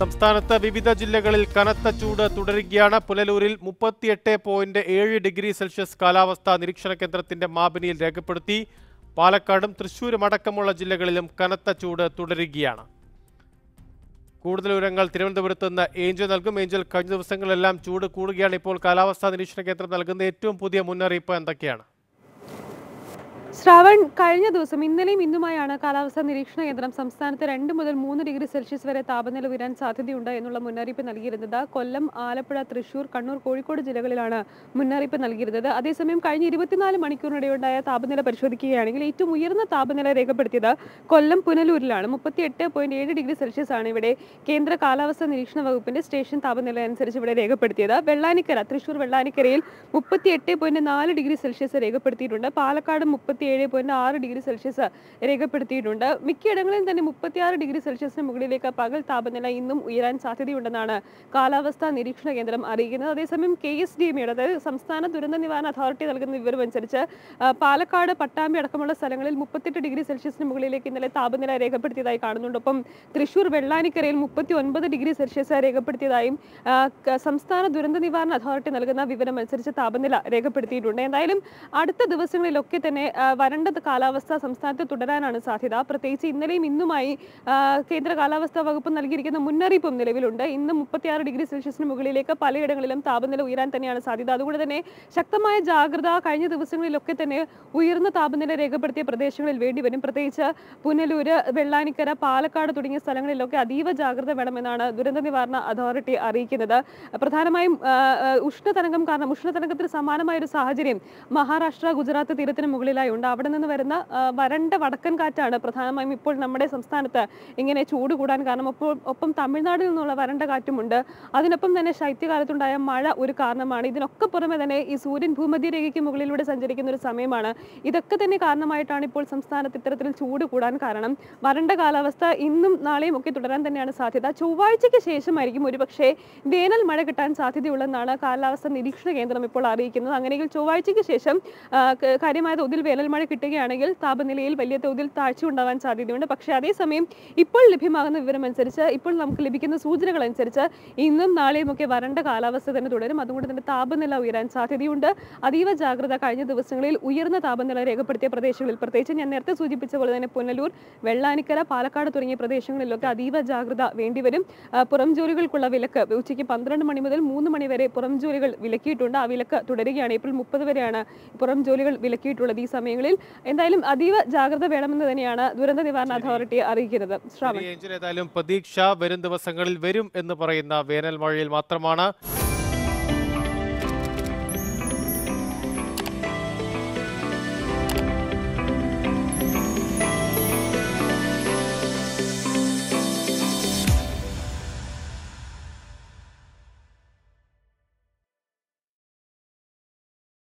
സംസ്ഥാനത്ത് വിവിധ ജില്ലകളിൽ കനത്ത ചൂട് തുടരുകയാണ്. പുനലൂരിൽ മുപ്പത്തിയെട്ട് പോയിന്റ് ഏഴ് ഡിഗ്രി സെൽഷ്യസ് കാലാവസ്ഥ നിരീക്ഷണ കേന്ദ്രത്തിന്റെ മാപിനിയിൽ രേഖപ്പെടുത്തി. പാലക്കാടും തൃശൂരും അടക്കമുള്ള ജില്ലകളിലും കനത്ത ചൂട് തുടരുകയാണ്. കൂടുതൽ വിവരങ്ങൾ തിരുവനന്തപുരത്ത് നിന്ന് ഏഞ്ചൽ നൽകും. ഏഞ്ചൽ കഴിഞ്ഞ ദിവസങ്ങളിലെല്ലാം ചൂട് കൂടുകയാണ്. ഇപ്പോൾ കാലാവസ്ഥാ നിരീക്ഷണ കേന്ദ്രം നൽകുന്ന ഏറ്റവും പുതിയ മുന്നറിയിപ്പ് എന്തൊക്കെയാണ്? ശ്രാവൺ കഴിഞ്ഞ ദിവസം ഇന്നലെയും ഇന്നുമായാണ് കാലാവസ്ഥാ നിരീക്ഷണ കേന്ദ്രം സംസ്ഥാനത്ത് രണ്ട് മുതൽ മൂന്ന് ഡിഗ്രി സെൽഷ്യസ് വരെ താപനില ഉയരാൻ സാധ്യതയുണ്ട് എന്നുള്ള മുന്നറിയിപ്പ് നൽകിയിരുന്നത്. കൊല്ലം ആലപ്പുഴ തൃശൂർ കണ്ണൂർ കോഴിക്കോട് ജില്ലകളിലാണ് മുന്നറിയിപ്പ് നൽകിയിരുന്നത്. അതേസമയം കഴിഞ്ഞ ഇരുപത്തിനാല് മണിക്കൂറിനിടെയുണ്ടായ താപനില പരിശോധിക്കുകയാണെങ്കിൽ ഏറ്റവും ഉയർന്ന താപനില രേഖപ്പെടുത്തിയത് കൊല്ലം പുനലൂരിലാണ്. മുപ്പത്തി എട്ട് പോയിന്റ് ഏഴ് ഡിഗ്രി സെൽഷ്യസ് ആണ് ഇവിടെ കേന്ദ്ര കാലാവസ്ഥാ നിരീക്ഷണ വകുപ്പിന്റെ സ്റ്റേഷൻ താപനില അനുസരിച്ച് ഇവിടെ രേഖപ്പെടുത്തിയത്. വെള്ളാനിക്കര തൃശൂർ വെള്ളാനിക്കരയിൽ മുപ്പത്തി എട്ട് പോയിന്റ് നാല് ഡിഗ്രി സെൽഷ്യസ് രേഖപ്പെടുത്തിയിട്ടുണ്ട്. പാലക്കാട് മുപ്പത്തി ഏഴ് പോയിന്റ് ആറ് ഡിഗ്രി സെൽഷ്യസ് രേഖപ്പെടുത്തിയിട്ടുണ്ട്. മിക്കയിടങ്ങളിലും തന്നെ മുപ്പത്തിയാറ് ഡിഗ്രി സെൽഷ്യസിന് മുകളിലേക്ക് പകൽ താപനില ഇന്നും ഉയരാൻ സാധ്യതയുണ്ടെന്നാണ് കാലാവസ്ഥാ നിരീക്ഷണ കേന്ദ്രം അറിയിക്കുന്നത്. അതേസമയം കെ എസ് ഡി എമ്മയുടെ അതായത് സംസ്ഥാന ദുരന്ത നിവാരണ അതോറിറ്റി നൽകുന്ന വിവരമനുസരിച്ച് പാലക്കാട് പട്ടാമ്പി അടക്കമുള്ള സ്ഥലങ്ങളിൽ മുപ്പത്തെട്ട് ഡിഗ്രി സെൽഷ്യസിന് മുകളിലേക്ക് ഇന്നലെ താപനില രേഖപ്പെടുത്തിയതായി കാണുന്നുണ്ട്. ഒപ്പം തൃശൂർ വെള്ളാനിക്കരയിൽ മുപ്പത്തി ഒൻപത് ഡിഗ്രി സെൽഷ്യസ് രേഖപ്പെടുത്തിയതായും സംസ്ഥാന ദുരന്ത നിവാരണ അതോറിറ്റി നൽകുന്ന വിവരം അനുസരിച്ച് താപനില രേഖപ്പെടുത്തിയിട്ടുണ്ട്. എന്തായാലും അടുത്ത ദിവസങ്ങളിലൊക്കെ തന്നെ വരണ്ട കാലാവസ്ഥ സംസ്ഥാനത്ത് തുടരാനാണ് സാധ്യത. പ്രത്യേകിച്ച് ഇന്നലെയും ഇന്നുമായി കേന്ദ്ര കാലാവസ്ഥാ വകുപ്പ് നൽകിയിരിക്കുന്ന മുന്നറിയിപ്പും നിലവിലുണ്ട്. ഇന്ന് മുപ്പത്തിയാറ് ഡിഗ്രി സെൽഷ്യസിന് മുകളിലേക്ക് പലയിടങ്ങളിലും താപനില ഉയരാൻ തന്നെയാണ് സാധ്യത. അതുകൊണ്ട് തന്നെ ശക്തമായ ജാഗ്രത കഴിഞ്ഞ ദിവസങ്ങളിലൊക്കെ തന്നെ ഉയർന്ന താപനില രേഖപ്പെടുത്തിയ പ്രദേശങ്ങളിൽ വേണ്ടിവരും പ്രത്യേകിച്ച് പുനലൂര് വെള്ളാനിക്കര പാലക്കാട് തുടങ്ങിയ സ്ഥലങ്ങളിലൊക്കെ അതീവ ജാഗ്രത വേണമെന്നാണ് ദുരന്ത നിവാരണ അതോറിറ്റി അറിയിക്കുന്നത്. പ്രധാനമായും ഉഷ്ണതരംഗം കാരണം ഉഷ്ണതരംഗത്തിന് സമാനമായ ഒരു സാഹചര്യം മഹാരാഷ്ട്ര ഗുജറാത്ത് തീരത്തിന് മുകളിലായി ഉണ്ട്. അവിടെ നിന്ന് വരുന്ന വരണ്ട വടക്കൻ കാറ്റാണ് പ്രധാനമായും ഇപ്പോൾ നമ്മുടെ സംസ്ഥാനത്ത് ഇങ്ങനെ ചൂട് കൂടാൻ കാരണം. ഒപ്പം ഒപ്പം തമിഴ്നാട്ടിൽ നിന്നുള്ള വരണ്ട കാറ്റുമുണ്ട് അതിനൊപ്പം തന്നെ ശൈത്യകാലത്തുണ്ടായ മഴ ഒരു കാരണമാണ്. ഇതിനൊക്കെ പുറമെ തന്നെ ഈ സൂര്യൻ ഭൂമധ്യരേഖയ്ക്ക് മുകളിലൂടെ സഞ്ചരിക്കുന്ന ഒരു സമയമാണ്. ഇതൊക്കെ തന്നെ കാരണമായിട്ടാണ് ഇപ്പോൾ സംസ്ഥാനത്ത് ഇത്തരത്തിൽ ചൂട് കൂടാൻ കാരണം. വരണ്ട കാലാവസ്ഥ ഇന്നും നാളെയും ഒക്കെ തുടരാൻ തന്നെയാണ് സാധ്യത. ചൊവ്വാഴ്ചയ്ക്ക് ശേഷമായിരിക്കും ഒരുപക്ഷെ വേനൽ മഴ കിട്ടാൻ സാധ്യതയുള്ളതെന്നാണ് കാലാവസ്ഥ നിരീക്ഷണ കേന്ദ്രം ഇപ്പോൾ അറിയിക്കുന്നത്. അങ്ങനെയെങ്കിൽ ചൊവ്വാഴ്ചയ്ക്ക് ശേഷം കാര്യമായ തോതിൽ വേനൽ മഴ കിട്ടുകയാണെങ്കിൽ താപനിലയിൽ വലിയ തോതിൽ താഴ്ച ഉണ്ടാവാൻ സാധ്യതയുണ്ട്. പക്ഷേ അതേസമയം ഇപ്പോൾ ലഭ്യമാകുന്ന വിവരമനുസരിച്ച് ഇപ്പോൾ നമുക്ക് ലഭിക്കുന്ന സൂചനകൾ അനുസരിച്ച് ഇന്നും നാളെയുമൊക്കെ വരണ്ട കാലാവസ്ഥ തന്നെ തുടരും. അതുകൊണ്ട് തന്നെ താപനില ഉയരാൻ സാധ്യതയുണ്ട്. അതീവ ജാഗ്രത കഴിഞ്ഞ ദിവസങ്ങളിൽ ഉയർന്ന താപനില രേഖപ്പെടുത്തിയ പ്രദേശങ്ങളിൽ പ്രത്യേകിച്ച് ഞാൻ നേരത്തെ സൂചിപ്പിച്ച പോലെ തന്നെ പുനലൂർ വെള്ളാനിക്കര പാലക്കാട് തുടങ്ങിയ പ്രദേശങ്ങളിലൊക്കെ അതീവ ജാഗ്രത വേണ്ടിവരും. പുറം ജോലികൾക്കുള്ള വിലക്ക് ഉച്ചയ്ക്ക് പന്ത്രണ്ട് മണി മുതൽ മൂന്ന് മണി വരെ പുറം ജോലികൾ വിലക്കിയിട്ടുണ്ട്. ആ വിലക്ക് തുടരുകയാണ്. ഏപ്രിൽ മുപ്പത് വരെയാണ് പുറം ജോലികൾ വിലക്കിയിട്ടുള്ളത് ഈ സമയങ്ങളിൽ. എന്തായാലും അതീവ ജാഗ്രത വേണമെന്ന് തന്നെയാണ് ദുരന്ത നിവാരണ അതോറിറ്റി അറിയിക്കുന്നത്. ഏതായാലും പ്രതീക്ഷ വരും ദിവസങ്ങളിൽ വരും എന്ന് പറയുന്ന വേനൽ മഴയിൽ മാത്രമാണ്